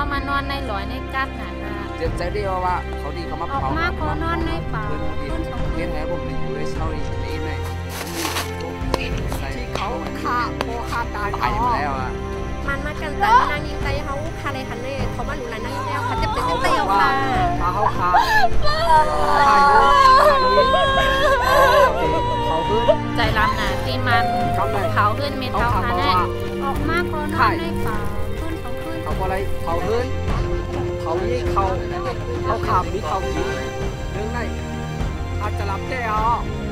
เขามานอนในหลอยในกัดนะค่ะเจ็บใจเดียวว่าเขาดีเขามาออกเผามาก็นอนในป่าเพื่อนขึ้นสองเรีขึ้ยนนแท้ผมอยู่ในเช่านี้นี่ไหนที่เขาฆ่าโคฆ่าตายไปแล้วอะมันมากันแต่นางยิงใจเขาคาเลคันเล่เขามาหลูนายนางยิงแล้วเขาจะเป็นเตียวค่ะมาเขาฆ่าฆ่าเขาขึ้นใจรำน่ะที่มันเขาไหนเผาขึ้นเม็ดเขาเผาฆ่าค่ะเพราะแน่ว่าออกมาก็นอนในป่าขึ้นส องขึ้น เขาอะไรเขาขึ้นเขานี่เขาเขาขับนี่เขากินเรื่องไหนอาจจะรับได้อ่ะ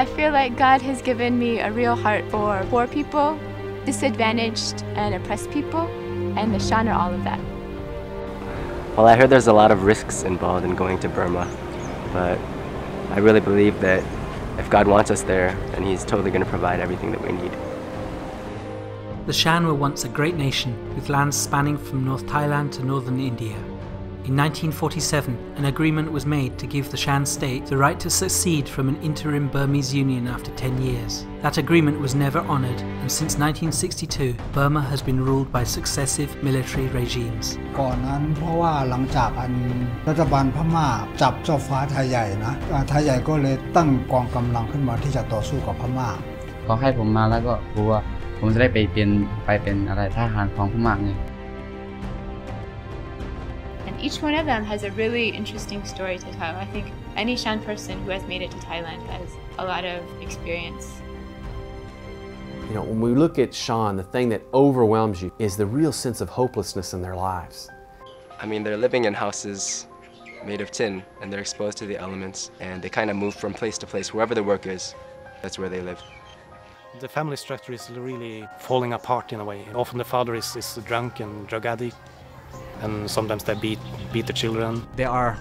I feel like God has given me a real heart for poor people, disadvantaged and oppressed people, and the Shan are all of that. Well, I heard there's a lot of risks involved in going to Burma, but I really believe that if God wants us there, then He's totally going to provide everything that we need. The Shan were once a great nation with lands spanning from North Thailand to northern India. In 1947, an agreement was made to give the Shan state the right to secede from an interim Burmese union after 10 years. That agreement was never honoured, and since 1962, Burma has been ruled by successive military regimes. ก่อนนั้นเพราะว่าหลังจากอันรัฐบาลพม่าจับเจ้าฟ้าไทยใหญ่นะอ่าไทยใหญ่ก็เลยตั้งกองกำลังขึ้นมาที่จะต่อสู้กับพม่า เขาให้ผมมาแล้วก็กลัวผมจะได้ไปเป็นไปเป็นอะไรทหารของพม่าไง And each one of them has a really interesting story to tell. I think any Shan person who has made it to Thailand has a lot of experience. You know, when we look at Shan, the thing that overwhelms you is the real sense of hopelessness in their lives. I mean, they're living in houses made of tin, and they're exposed to the elements, and they kind of move from place to place. Wherever the work is, that's where they live. The family structure is really falling apart in a way. Often the father is, is drunk and drug addict, and sometimes they beat, beat the children. There are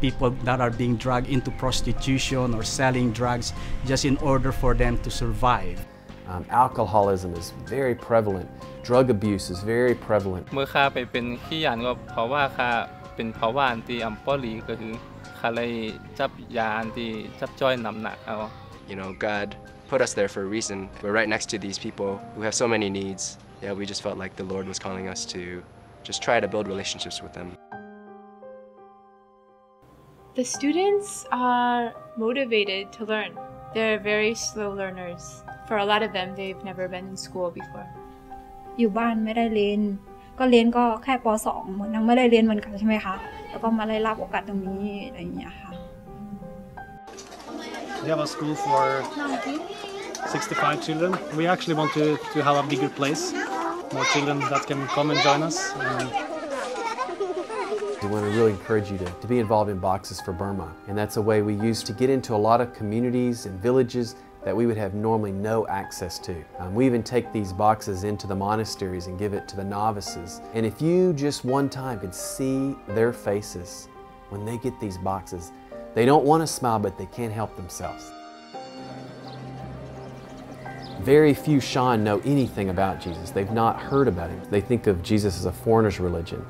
people that are being dragged into prostitution or selling drugs just in order for them to survive. Um, alcoholism is very prevalent. Drug abuse is very prevalent. เมื่อข้าไปเป็นขี้ยานก็เพราะว่าข้าเป็นเพราะว่าอันที่อัมปอลีก็คือข้าเลยจับยาอันที่จับจ้อยนำหนักเอา You know, God put us there for a reason. We're right next to these people who have so many needs. Yeah, we just felt like the Lord was calling us to just try to build relationships with them. The students are motivated to learn. They're very slow learners. For a lot of them, they've never been in school before. อยู่บ้านไม่ได้เรียน ก็เรียนก็แค่ป .2 เหมือนยังไม่ได้เรียนเหมือนกันใช่ไหมคะ แล้วก็มาได้รับโอกาสตรงนี้อะไรอย่างเงี้ยค่ะ We have a school for 65 children. We actually want to, to have a bigger place, more children that can come and join us. We want to really encourage you to, to be involved in Boxes for Burma. And that's a way we use to get into a lot of communities and villages that we would have normally no access to. Um, we even take these boxes into the monasteries and give it to the novices. And if you just one time could see their faces when they get these boxes, they don't want to smile, but they can't help themselves. Very few Shan know anything about Jesus. They've not heard about him. They think of Jesus as a foreigner's religion.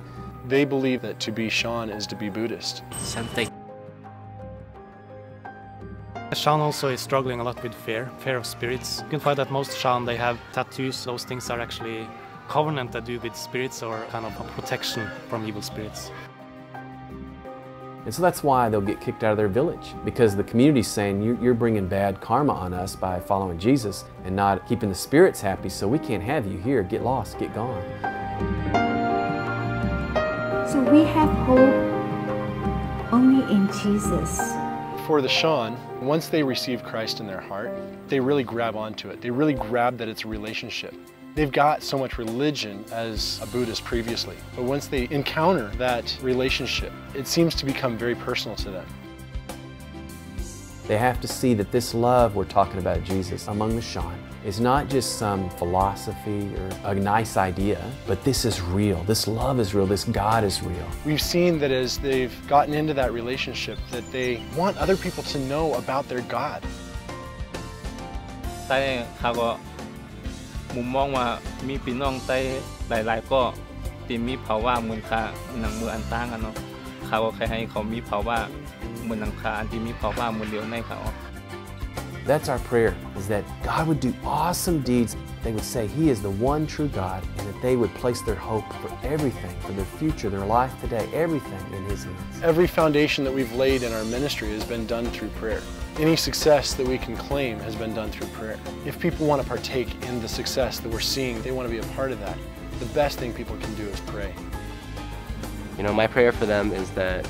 They believe that to be Shan is to be Buddhist. Something. Shan also is struggling a lot with fear, fear of spirits. You can find that most Shan, they have tattoos. Those things are actually covenant that do with spirits or kind of a protection from evil spirits. And so that's why they'll get kicked out of their village because the community's saying you, you're bringing bad karma on us by following Jesus and not keeping the spirits happy, so we can't have you here. Get lost, get gone. So we have hope only in Jesus. For the Shan, once they receive Christ in their heart, they really grab onto it. They really grab that it's a relationship. They've got so much religion as a Buddhist previously, but once they encounter that relationship, it seems to become very personal to them. They have to see that this love we're talking about Jesus among the Shan is not just some philosophy or a nice idea, but this is real. This love is real. This God is real. We've seen that as they've gotten into that relationship that they want other people to know about their God. มุมมองว่ามีพี่น้องใต้หลาย ๆ ก็ตีมีเผาว่ามูลค่าหนังมืออันต่างกันเนาะเขาก็แค่ให้เขามีเผาว่ามูลหนังค่าอันที่มีเผาว่ามูลเดียวในเขา That's our prayer, is that God would do awesome deeds. They would say He is the one true God, and that they would place their hope for everything, for their future, their life today, everything in His hands. Every foundation that we've laid in our ministry has been done through prayer. Any success that we can claim has been done through prayer. If people want to partake in the success that we're seeing, they want to be a part of that, the best thing people can do is pray. You know, my prayer for them is that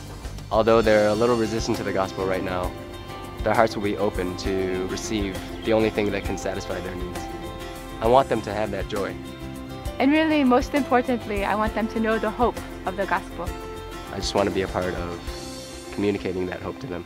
although they're a little resistant to the gospel right now, their hearts will be open to receive the only thing that can satisfy their needs. I want them to have that joy. And really, most importantly, I want them to know the hope of the gospel. I just want to be a part of communicating that hope to them.